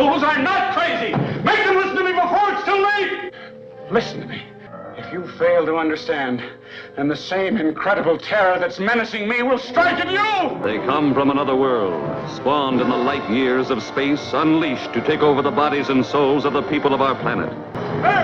Fools I'm not crazy? Make them listen to me before it's too late! Listen to me. If you fail to understand, then the same incredible terror that's menacing me will strike at you! They come from another world, spawned in the light years of space, unleashed to take over the bodies and souls of the people of our planet. Hey!